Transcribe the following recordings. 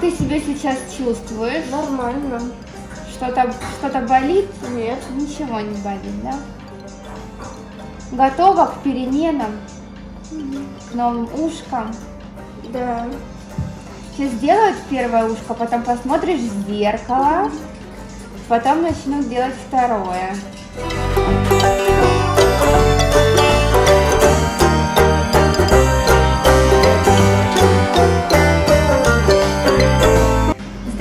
ты себя сейчас чувствуешь? Нормально. Что-то что болит? Нет. Ничего не болит, да? Готова к переменам? К новым ушкам? Да. Сейчас сделают первое ушко, потом посмотришь в зеркало, потом начнут делать второе.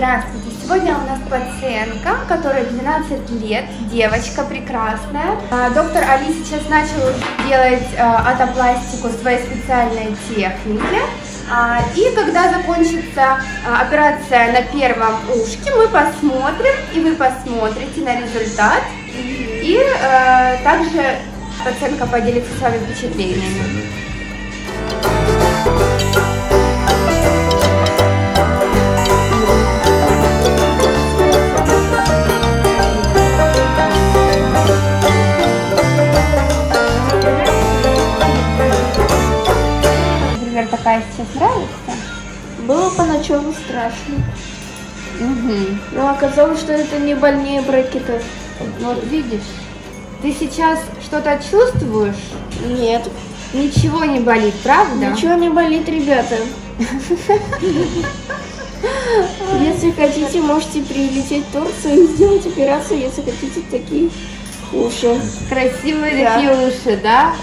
Здравствуйте! Сегодня у нас пациентка, которой 12 лет, девочка прекрасная. А, доктор Али сейчас начал делать а, атопластику своей специальной техники. А, и когда закончится операция на первом ушке, мы посмотрим, и вы посмотрите на результат. И также пациентка поделится с вами впечатлениями. Такая сейчас нравится? Было поначалу страшно. Угу. Но оказалось, что это не больнее брекета. Вот видишь, ты сейчас что-то чувствуешь? Нет. Ничего не болит, правда? Ничего не болит, ребята. Если хотите, можете прилететь в Турцию и сделать операцию, если хотите такие уши. Красивые такие уши, да?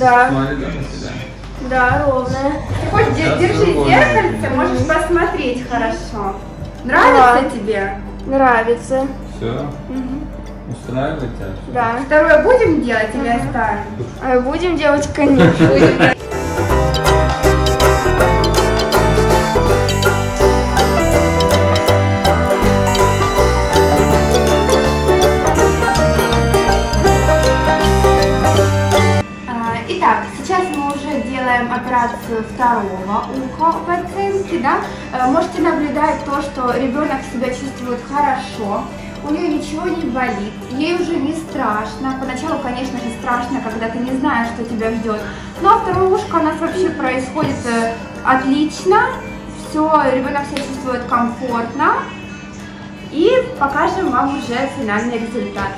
Да. Да, ровная. Хоть Сейчас держи зеркальце, можешь посмотреть хорошо. Нравится да. тебе? Нравится. Все? Угу. Устраивает тебя? Да. Второе будем делать или оставим? А будем делать, конечно. операцию второго уха у пациентки, да, э, можете наблюдать то, что ребенок себя чувствует хорошо, у нее ничего не болит, ей уже не страшно. Поначалу, конечно же, страшно, когда ты не знаешь, что тебя ждет. Но второе ушко у нас вообще происходит э, отлично. Все, ребенок себя чувствует комфортно. И покажем вам уже финальный результат.